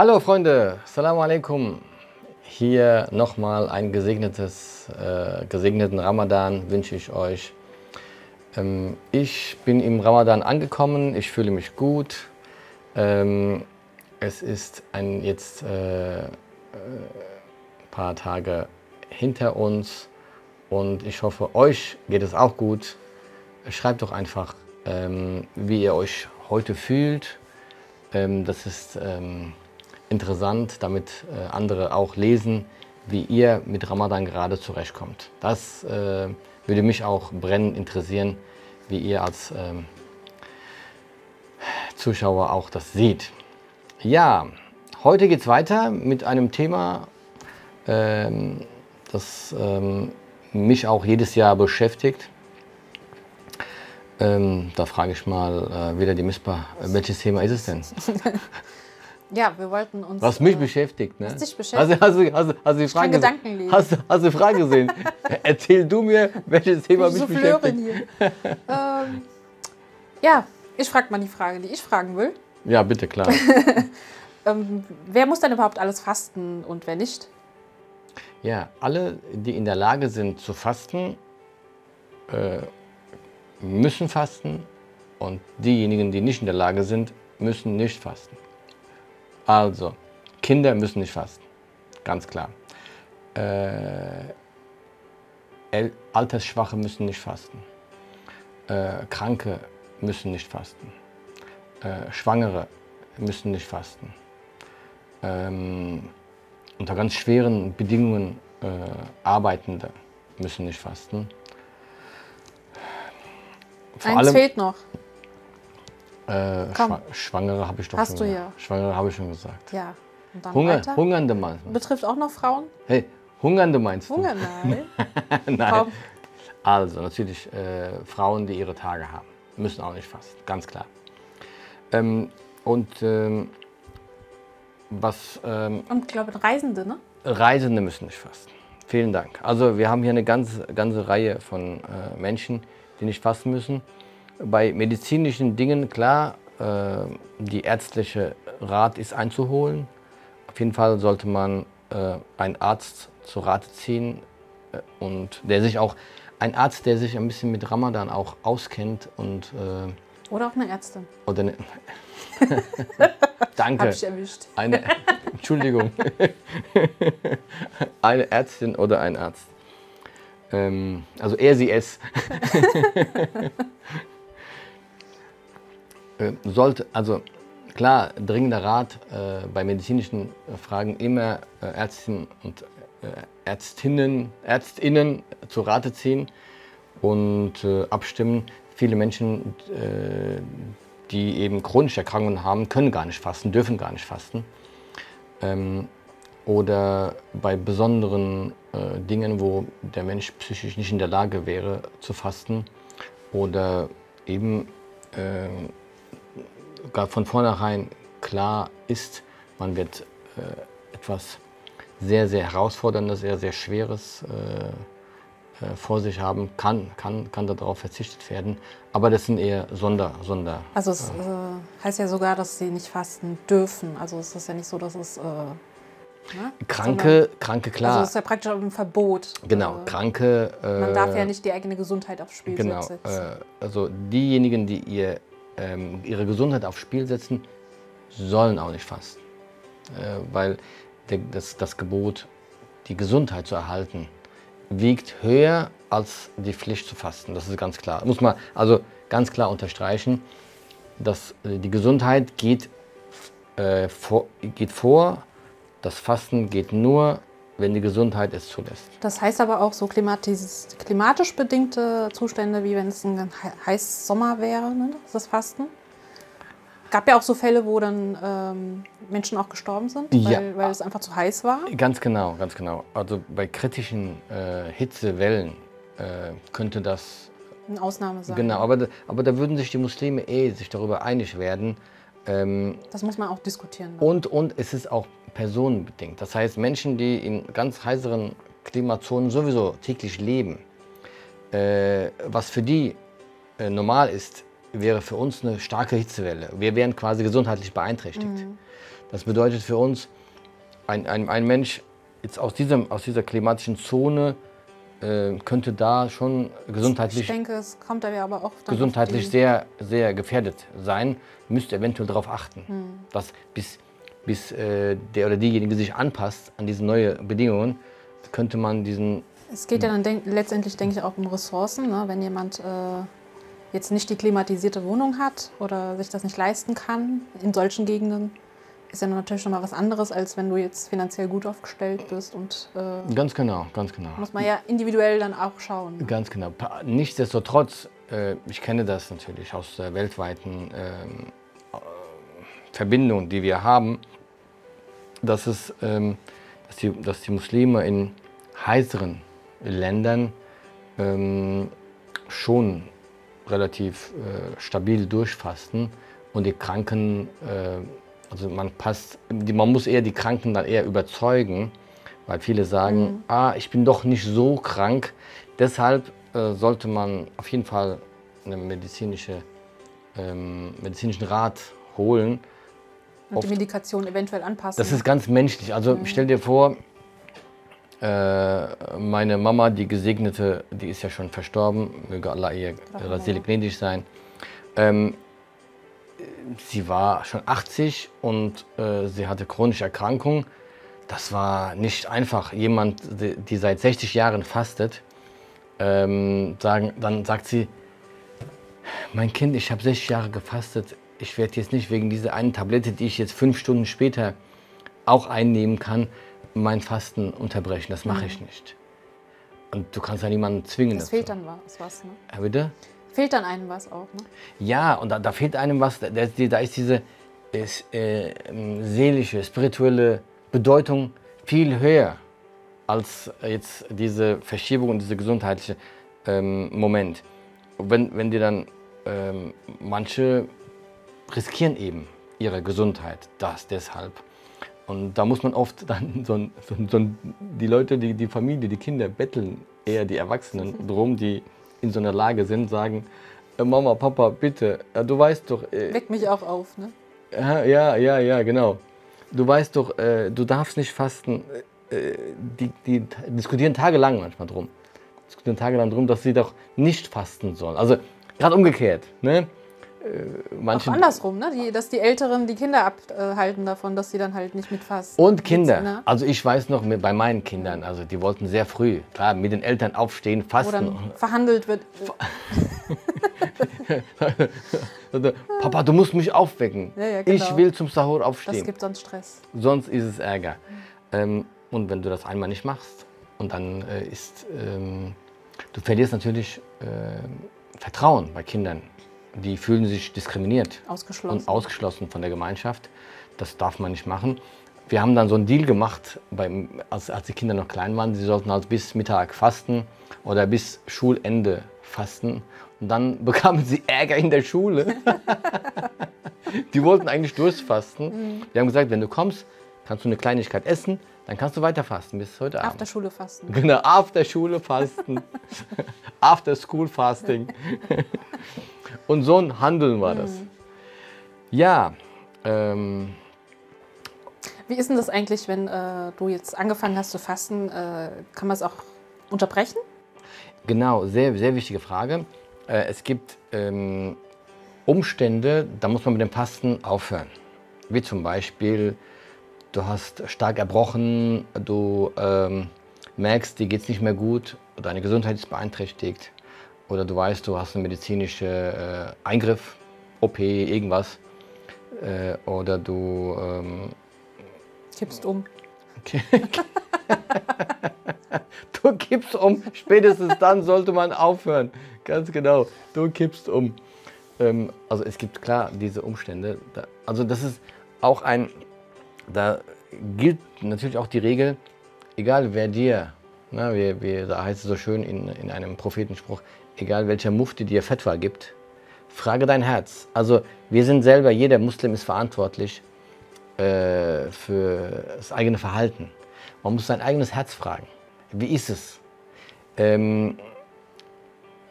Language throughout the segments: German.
Hallo Freunde, Assalamu alaikum. Hier nochmal ein gesegnetes, äh, gesegneten Ramadan wünsche ich euch. Ähm, ich bin im Ramadan angekommen, ich fühle mich gut. Ähm, es ist ein, jetzt äh, äh, paar Tage hinter uns und ich hoffe, euch geht es auch gut. Schreibt doch einfach, ähm, wie ihr euch heute fühlt. Ähm, das ist ähm, interessant, damit äh, andere auch lesen, wie ihr mit Ramadan gerade zurechtkommt. Das äh, würde mich auch brennend interessieren, wie ihr als ähm, Zuschauer auch das seht. Ja, heute geht es weiter mit einem Thema, ähm, das ähm, mich auch jedes Jahr beschäftigt. Ähm, da frage ich mal äh, wieder die Mispa, welches Thema ist es denn? Ja, wir wollten uns. Was mich äh, beschäftigt, ne? Was dich beschäftigt. Hast, du, hast, du, hast, du die ich Frage Gedanken lesen. Hast, du- hast du die Frage gesehen? Erzähl du mir, welches Thema Wie mich Souffleurin beschäftigt. hier. ähm, ja, ich frage mal die Frage, die ich fragen will. Ja, bitte, klar. Ähm, wer muss denn überhaupt alles fasten und wer nicht? Ja, alle, die in der Lage sind zu fasten, äh, müssen fasten und diejenigen, die nicht in der Lage sind, müssen nicht fasten. Also, Kinder müssen nicht fasten, ganz klar. Äh, Altersschwache müssen nicht fasten. Äh, Kranke müssen nicht fasten. Äh, Schwangere müssen nicht fasten. Ähm, unter ganz schweren Bedingungen äh, Arbeitende müssen nicht fasten. Vor Eins allem fehlt noch. Äh, Komm. Schwa Schwangere habe ich doch Hast schon du gesagt. Schwangere habe ich schon gesagt. Ja. Und dann Hunger, weiter. Hungernde meinst du? Betrifft auch noch Frauen? Hey, Hungernde meinst du? Hunger, nein. Frauen. Also natürlich äh, Frauen, die ihre Tage haben, müssen auch nicht fasten, ganz klar. Ähm, und ähm, was ähm, Und ich glaube, Reisende, ne? Reisende müssen nicht fasten. Vielen Dank. Also wir haben hier eine ganze, ganze Reihe von äh, Menschen, die nicht fasten müssen. Bei medizinischen Dingen, klar, äh, die ärztliche Rat ist einzuholen. Auf jeden Fall sollte man äh, einen Arzt zu Rate ziehen äh, und der sich auch, ein Arzt, der sich ein bisschen mit Ramadan auch auskennt und äh, Oder auch eine Ärztin. oder ne, Danke. Hab ich erwischt. Eine, Entschuldigung. Eine Ärztin oder ein Arzt. Ähm, also er, sie, es. Äh, Sollte, also klar, dringender Rat äh, bei medizinischen Fragen immer äh, Ärztinnen und äh, Ärztinnen, Ärztinnen zu Rate ziehen und äh, abstimmen. Viele Menschen, äh, die eben chronische Erkrankungen haben, können gar nicht fasten, dürfen gar nicht fasten. Ähm, oder bei besonderen Dingen, wo der Mensch psychisch nicht in der Lage wäre zu fasten oder eben ähm, von vornherein klar ist, man wird äh, etwas sehr, sehr herausforderndes, sehr, sehr schweres äh, äh, vor sich haben, kann, kann, kann darauf verzichtet werden. Aber das sind eher Sonder, Sonder. Also es äh, heißt ja sogar, dass sie nicht fasten dürfen. Also es ist ja nicht so, dass es... Äh, ne? Kranke, Kranke, Sondern- klar. Also es ist ja praktisch ein Verbot. genau, Äh, Kranke. Äh, Man darf ja nicht die eigene Gesundheit aufs Spiel Genau. setzen. Äh, also diejenigen, die ihr, ähm, ihre Gesundheit aufs Spiel setzen, sollen auch nicht fasten. Äh, weil der, das, das Gebot, die Gesundheit zu erhalten, wiegt höher als die Pflicht zu fasten. Das ist ganz klar. Muss man also ganz klar unterstreichen, dass äh, die Gesundheit geht, äh, vor, geht vor, das Fasten geht nur, wenn die Gesundheit es zulässt. Das heißt aber auch so klimatis klimatisch bedingte Zustände, wie wenn es ein he- heiß Sommer wäre, ne? das Fasten. Gab ja auch so Fälle, wo dann ähm, Menschen auch gestorben sind, Ja. weil, weil es einfach zu heiß war. Ganz genau, ganz genau. Also bei kritischen äh, Hitzewellen äh, könnte das, Eine Ausnahme sein. genau, aber, da- aber da würden sich die Muslime eh sich darüber einig werden. Ähm, Das muss man auch diskutieren. und, und es ist auch personenbedingt. Das heißt, Menschen, die in ganz heißeren Klimazonen sowieso täglich leben, äh, was für die äh, normal ist, wäre für uns eine starke Hitzewelle. Wir wären quasi gesundheitlich beeinträchtigt. Das bedeutet für uns, ein, ein, ein Mensch jetzt aus, diesem, aus dieser klimatischen Zone äh, könnte da schon gesundheitlich, Ich denke, es kommt aber auch gesundheitlich sehr, sehr gefährdet sein, müsste eventuell darauf achten, Hm. dass bis, bis äh, der oder diejenige sich anpasst an diese neuen Bedingungen, könnte man diesen Es geht ja dann denk, letztendlich, denke ich, auch um Ressourcen. Ne? Wenn jemand äh, jetzt nicht die klimatisierte Wohnung hat oder sich das nicht leisten kann in solchen Gegenden, ist ja natürlich schon mal was anderes, als wenn du jetzt finanziell gut aufgestellt bist. Und äh, ganz genau, ganz genau. muss man ja individuell dann auch schauen. Ne? Ganz genau. Nichtsdestotrotz, äh, ich kenne das natürlich aus der weltweiten ähm, äh, Verbindung, die wir haben, dass, es, ähm, dass, die, dass die Muslime in heißeren Ländern ähm, schon relativ äh, stabil durchfasten und die Kranken, äh, also man passt, die, man muss eher die Kranken dann eher überzeugen, weil viele sagen, ah, ich bin doch nicht so krank, deshalb äh, sollte man auf jeden Fall einen medizinische, ähm, medizinischen Rat holen. Und die oft- Medikation eventuell anpassen. Das ist ganz menschlich. Also stell dir vor, äh, meine Mama, die Gesegnete, die ist ja schon verstorben, möge Allah ihr Seele gnädig sein. Ähm, sie war schon 80 und äh, sie hatte chronische Erkrankungen. Das war nicht einfach. Jemand, die, die seit 60 Jahren fastet, ähm, sagen, dann sagt sie, mein Kind, ich habe 60 Jahre gefastet. Ich werde jetzt nicht wegen dieser einen Tablette, die ich jetzt fünf Stunden später auch einnehmen kann, mein Fasten unterbrechen. Das mache ich nicht. Und du kannst ja niemanden zwingen das dazu. fehlt dann was, was ne? Ja, bitte? Fehlt dann einem was auch, ne? Ja, und da, da fehlt einem was. Da, da ist diese ist, äh, ähm, seelische, spirituelle Bedeutung viel höher als jetzt diese Verschiebung und dieser gesundheitliche ähm, Moment. Wenn, wenn die dann ähm, manche riskieren eben ihre Gesundheit, das deshalb. Und da muss man oft dann so, so, so die Leute, die, die Familie, die Kinder betteln eher die Erwachsenen drum, die in so einer Lage sind, sagen, äh, Mama, Papa, bitte, äh, du weißt doch, äh, Weckt mich auch auf, ne? ja, ja, ja, ja, genau. Du weißt doch, äh, du darfst nicht fasten. Äh, die, die diskutieren tagelang manchmal drum. Diskutieren tagelang drum, dass sie doch nicht fasten sollen. Also gerade umgekehrt. Ne? Äh, Auch manche, andersrum, ne? Die, dass die Älteren die Kinder abhalten davon, dass sie dann halt nicht mitfasten. und Kinder. Ne? Also ich weiß noch mit, bei meinen Kindern, also die wollten sehr früh, klar, mit den Eltern aufstehen, fasten. dann verhandelt wird. Papa, du musst mich aufwecken. Ja, ja, Ich genau. will zum Sahur Das aufstehen. gibt sonst Stress. sonst ist es Ärger. Ähm, und wenn du das einmal nicht machst, und dann äh, ist, ähm, du verlierst natürlich ähm, Vertrauen bei Kindern. Die fühlen sich diskriminiert Ausgeschlossen. und ausgeschlossen von der Gemeinschaft. Das darf man nicht machen. Wir haben dann so einen Deal gemacht, beim, als, als die Kinder noch klein waren. Sie sollten halt bis Mittag fasten oder bis Schulende fasten. Und dann bekamen sie Ärger in der Schule. die wollten eigentlich durchfasten. Die haben gesagt, wenn du kommst, kannst du eine Kleinigkeit essen, dann kannst du weiter fasten bis heute Abend. After Schule fasten. Genau, after Schule fasten. after School Fasting. Und so ein Handeln war das. Ja, ähm, Wie ist denn das eigentlich, wenn äh, du jetzt angefangen hast zu fasten? Äh, kann man es auch unterbrechen? genau, sehr, sehr wichtige Frage. Äh, es gibt ähm, Umstände, da muss man mit dem Fasten aufhören. Wie zum Beispiel, du hast stark erbrochen, du ähm, merkst, dir geht es nicht mehr gut, deine Gesundheit ist beeinträchtigt oder du weißt, du hast einen medizinischen äh, Eingriff, OP, irgendwas äh, oder du ähm, Kippst um. Du kippst um. Spätestens dann sollte man aufhören. Ganz genau. Du kippst um. Ähm, also es gibt klar diese Umstände. Da, also das ist auch ein, da gilt natürlich auch die Regel, egal wer dir, na, wie, wie, da heißt es so schön in, in einem Prophetenspruch, egal welcher Mufti dir Fetwa gibt, frage dein Herz. Also wir sind selber, jeder Muslim ist verantwortlich äh, für das eigene Verhalten. Man muss sein eigenes Herz fragen. Wie ist es? Ähm,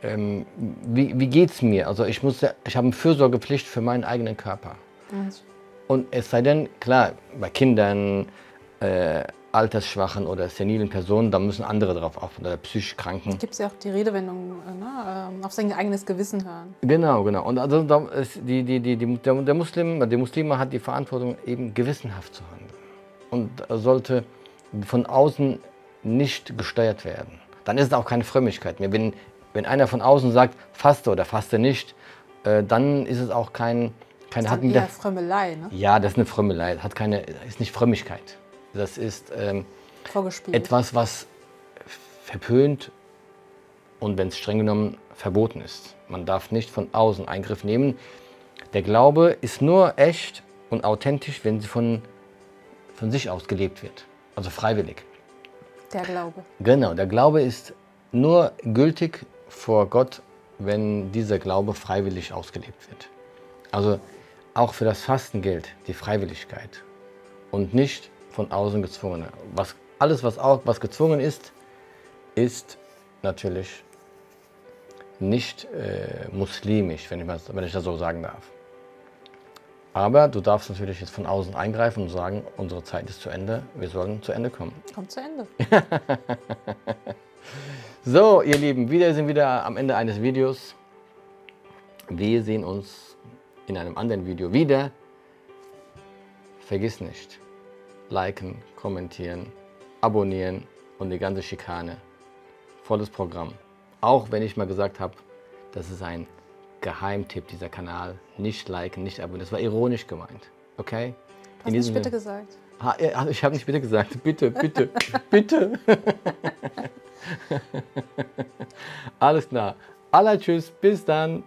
ähm, wie wie geht es mir? Also ich, muss ich habe eine Fürsorgepflicht für meinen eigenen Körper. Und es sei denn, klar, bei Kindern, äh, altersschwachen oder senilen Personen, da müssen andere drauf aufpassen, oder psychisch Kranken. Gibt es ja auch die Redewendung, äh, ne? ähm, auf sein eigenes Gewissen hören. Genau, genau. Und also da die, die, die, die, der, der Muslim, der Muslime hat die Verantwortung, eben gewissenhaft zu handeln. Und sollte von außen nicht gesteuert werden. Dann ist es auch keine Frömmigkeit mehr. Wenn, wenn einer von außen sagt, faste oder faste nicht, äh, dann ist es auch kein, keine, Das hat ist eher der, Frömmelei, ne? ja, das ist eine Frömmelei, hat keine, ist nicht Frömmigkeit. Das ist ähm, etwas, was verpönt und wenn es streng genommen verboten ist. Man darf nicht von außen Eingriff nehmen. Der Glaube ist nur echt und authentisch, wenn sie von, von sich aus gelebt wird, also freiwillig. Der Glaube. Genau, der Glaube ist nur gültig vor Gott, wenn dieser Glaube freiwillig ausgelebt wird. Also auch für das Fasten gilt die Freiwilligkeit und nicht von außen gezwungen. Was, alles, was, au- was gezwungen ist, ist natürlich nicht äh, muslimisch, wenn ich, mal, wenn ich das so sagen darf. Aber du darfst natürlich jetzt von außen eingreifen und sagen, unsere Zeit ist zu Ende, wir sollen zu Ende kommen. Kommt zu Ende. So, ihr Lieben, wir sind wieder am Ende eines Videos. Wir sehen uns in einem anderen Video wieder. Vergiss nicht, liken, kommentieren, abonnieren und die ganze Schikane. Volles Programm. Auch wenn ich mal gesagt habe, das ist ein Geheimtipp, dieser Kanal. Nicht liken, nicht abonnieren. Das war ironisch gemeint. Okay? Hast nicht bitte gesagt. Ha, ja, ich habe nicht bitte gesagt. Bitte, bitte, bitte. Alles klar. Allah tschüss. Bis dann.